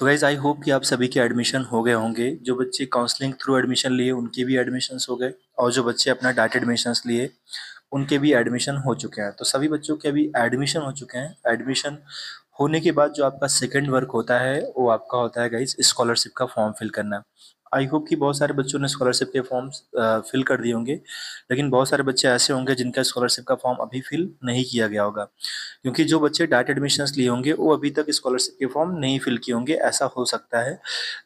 तो guys I hope कि आप सभी के एडमिशन हो गए होंगे। जो बच्चे काउंसलिंग थ्रू एडमिशन लिए, उनके भी एडमिशन्स हो गए और जो बच्चे अपना डाटा एडमिशन्स लिए, उनके भी एडमिशन हो चुके हैं। तो सभी बच्चों के अभी एडमिशन हो चुके हैं। एडमिशन होने के बाद जो आपका सेकेंड वर्क होता है, वो आपका होता है गाइज़ स्कॉलरशिप का फॉर्म फिल करना। आई होप कि बहुत सारे बच्चों ने स्कॉलरशिप के फॉर्म्स फिल कर दिए होंगे, लेकिन बहुत सारे बच्चे ऐसे होंगे जिनका स्कॉलरशिप का फॉर्म अभी फिल नहीं किया गया होगा। क्योंकि जो बच्चे डायरेक्ट एडमिशन लिए होंगे, वो अभी तक स्कॉलरशिप के फॉर्म नहीं फिल किए होंगे, ऐसा हो सकता है।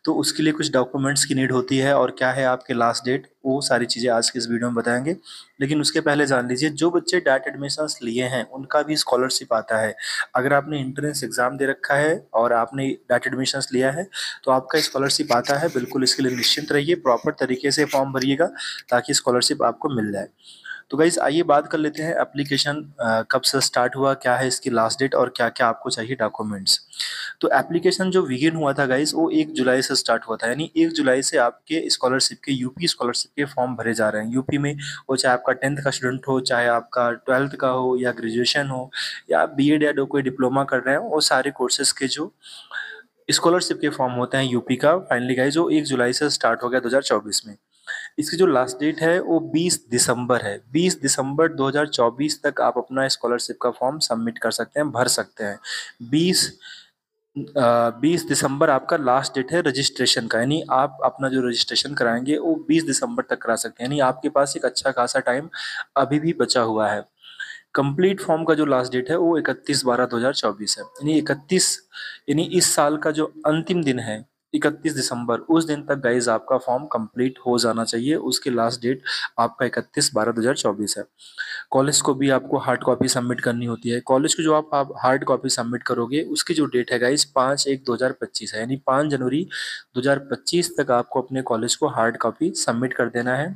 तो उसके लिए कुछ डॉक्यूमेंट्स की नीड होती है और क्या है आपके लास्ट डेट वो सारी चीज़ें आज के इस वीडियो में बताएँगे। लेकिन उसके पहले जान लीजिए, जो बच्चे डाटा एडमिशन लिए हैं, उनका भी स्कॉलरशिप आता है। अगर आपने इंट्रेंस एग्ज़ाम दे रखा है और आपने डाटा एडमिशन लिया है तो आपका स्कॉलरशिप आता है। बिल्कुल इसके लिए निश्चिंत रहिए, प्रॉपर तरीके से फॉर्म भरिएगा, ताकि स्कॉलरशिप आपको मिल जाए। तो गाइज़ आइए बात कर लेते हैं एप्लीकेशन कब से स्टार्ट हुआ, क्या है इसकी लास्ट डेट और क्या क्या आपको चाहिए डॉक्यूमेंट्स। तो एप्लीकेशन जो विगिन हुआ था गाइज़ वो एक जुलाई से स्टार्ट हुआ था। यानी एक जुलाई से आपके स्कॉलरशिप के यूपी स्कॉलरशिप के फॉर्म भरे जा रहे हैं। यूपी में वो चाहे आपका टेंथ का स्टूडेंट हो, चाहे आपका ट्वेल्थ का हो, या ग्रेजुएशन हो, या आप बी या कोई डिप्लोमा कर रहे हैं, वो सारे कोर्सेज के जो स्कॉलरशिप के फॉर्म होते हैं यूपी का। फाइनली गाइज़ वो एक जुलाई से स्टार्ट हो गया दो हज़ार चौबीस में। इसकी जो लास्ट डेट है, वो 20 दिसंबर है। 20 दिसंबर 2024 तक आप अपना स्कॉलरशिप का फॉर्म सबमिट कर सकते हैं, भर सकते हैं। 20 बीस दिसंबर आपका लास्ट डेट है रजिस्ट्रेशन का, यानी आप अपना जो रजिस्ट्रेशन कराएँगे, वो 20 दिसंबर तक करा सकते हैं। यानी आपके पास एक अच्छा खासा टाइम अभी भी बचा हुआ है। कंप्लीट फॉर्म का जो लास्ट डेट है, वो 31 बारह 2024 है। यानी 31 यानी इस साल का जो अंतिम दिन है इकतीस दिसंबर उस दिन तक गाइज़ आपका फॉर्म कंप्लीट हो जाना चाहिए। उसके लास्ट डेट आपका इकतीस बारह दो हज़ार चौबीस है। कॉलेज को भी आपको हार्ड कॉपी सबमिट करनी होती है। कॉलेज को जो आप, आप हार्ड कॉपी सबमिट करोगे उसकी जो डेट है गाइज़ पाँच एक दो हज़ार पच्चीस है। यानी पाँच जनवरी दो हज़ार पच्चीस तक आपको अपने कॉलेज को हार्ड कॉपी सबमिट कर देना है।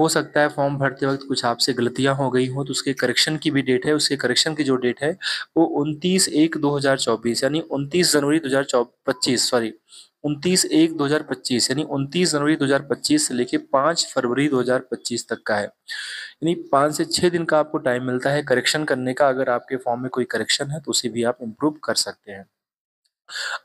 हो सकता है फॉर्म भरते वक्त कुछ आपसे गलतियाँ हो गई हो तो उसके करेक्शन की भी डेट है। उसके करेक्शन की जो डेट है वो उनतीस एक दो हज़ार चौबीस यानी उनतीस जनवरी दो हज़ार पच्चीस सॉरी उनतीस एक दो हज़ार पच्चीस, यानी उनतीस जनवरी दो हज़ार पच्चीस से लेके पाँच फरवरी दो हज़ार पच्चीस तक का है। यानी पाँच से छः दिन का आपको टाइम मिलता है। करेक्शन करने का अगर आपके फॉर्म में कोई करेक्शन है तो उसे भी आप इम्प्रूव कर सकते हैं।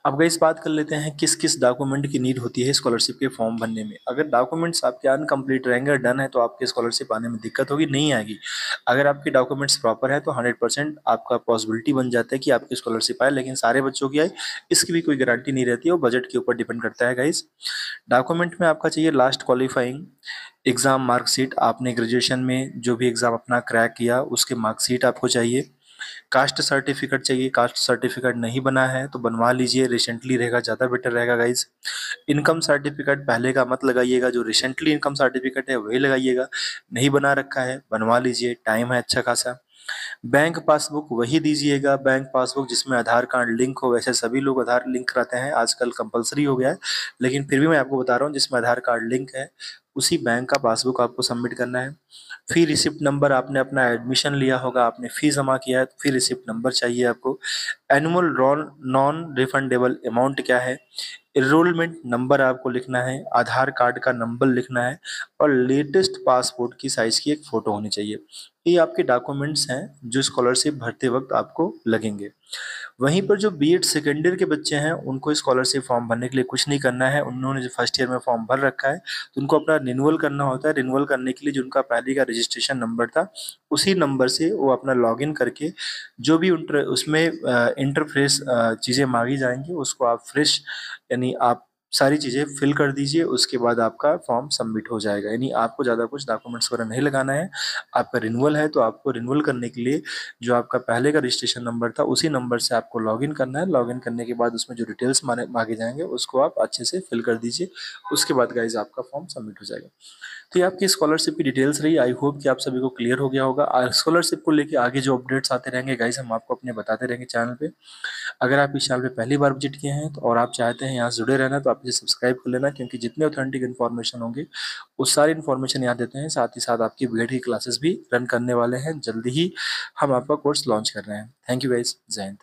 अब गई बात कर लेते हैं किस किस डॉक्यूमेंट की नीड होती है स्कॉलरशिप के फॉर्म भरने में? अगर डॉक्यूमेंट्स आपके अनकम्प्लीट रहेंगे डन है तो आपके स्कॉलरशिप आने में दिक्कत होगी, नहीं आएगी। अगर आपके डॉक्यूमेंट्स प्रॉपर है तो हंड्रेड परसेंट आपका पॉसिबिलिटी बन जाता है कि आपकी स्कॉलरशिप आए, लेकिन सारे बच्चों की आए इसकी भी कोई गारंटी नहीं रहती वो बजट के ऊपर डिपेंड करता है गाइज़ डॉक्यूमेंट में आपका चाहिए लास्ट क्वालिफाइंग एग्ज़ाम मार्कशीट आपने ग्रेजुएशन में जो भी एग्ज़ाम अपना क्रैक किया, उसके मार्कशीट आपको चाहिए। कास्ट सर्टिफिकेट चाहिए, कास्ट सर्टिफिकेट नहीं बना है तो बनवा लीजिए रिसेंटली रहेगा, ज़्यादा बेटर रहेगा गाइज़ इनकम सर्टिफिकेट पहले का मत लगाइएगा, जो रिसेंटली इनकम सर्टिफिकेट है, वही लगाइएगा। नहीं बना रखा है, बनवा लीजिए टाइम है अच्छा खासा। बैंक पासबुक वही दीजिएगा बैंक पासबुक जिसमें आधार कार्ड लिंक हो, वैसे सभी लोग आधार लिंक कराते हैं, आजकल कंपलसरी हो गया है। लेकिन फिर भी मैं आपको बता रहा हूँ, जिसमें आधार कार्ड लिंक है, उसी बैंक का पासबुक आपको सबमिट करना है। फ़ी रिसिप्ट नंबर आपने अपना एडमिशन लिया होगा, आपने फ़ी जमा किया है तो फ़ी रिसिप्ट नंबर चाहिए आपको। एनुअल नॉन रिफंडेबल अमाउंट क्या है? इनरोलमेंट नंबर आपको लिखना है, आधार कार्ड का नंबर लिखना है, और लेटेस्ट पासपोर्ट की साइज़ की एक फ़ोटो होनी चाहिए। ये आपके डॉक्यूमेंट्स हैं जो स्कॉलरशिप भरते वक्त आपको लगेंगे। वहीं पर जो बी एड सेकेंड ईयर के बच्चे हैं, उनको स्कॉलरशिप फॉर्म भरने के लिए कुछ नहीं करना है। उन्होंने जो फ़र्स्ट ईयर में फॉर्म भर रखा है तो उनको अपना रिन्यूअल करना होता है। रिन्यूअल करने के लिए जो उनका पहले का रजिस्ट्रेशन नंबर था, उसी नंबर से वो अपना लॉगिन करके जो भी उसमें इंटरफ्रेस चीज़ें मांगी जाएँगी, उसको आप फ्रेश यानी आप सारी चीज़ें फिल कर दीजिए, उसके बाद आपका फॉर्म सबमिट हो जाएगा। यानी आपको ज़्यादा कुछ डॉक्यूमेंट्स वगैरह नहीं लगाना है। आपका रिन्यूअल है तो आपको रिन्यूअल करने के लिए जो आपका पहले का रजिस्ट्रेशन नंबर था, उसी नंबर से आपको लॉगिन करना है। लॉगिन करने के बाद उसमें जो डिटेल्स मांगे जाएँगे, उसको आप अच्छे से फिल कर दीजिए। उसके बाद गाइज़ आपका फॉर्म सबमिट हो जाएगा। तो ये आपकी स्कॉलरशिप की डिटेल्स रही। आई होप कि आप सभी को क्लियर हो गया होगा। स्कॉलरशिप को लेकर आगे जो अपडेट्स आते रहेंगे गाइज़ हम आपको अपने बताते रहेंगे चैनल पर अगर आप इस चैनल पर पहली बार विज़िट किए हैं तो और आप चाहते हैं यहाँ जुड़े रहना तो आप इसे सब्सक्राइब कर लेना, क्योंकि जितने ऑथेंटिक इन्फॉर्मेशन होंगे, वो सारी इन्फॉर्मेशन यहाँ देते हैं। साथ ही साथ आपकी बी की क्लासेस भी रन करने वाले हैं। जल्दी ही हम आपका कोर्स लॉन्च कर रहे हैं। थैंक यू वेरी जय हिंद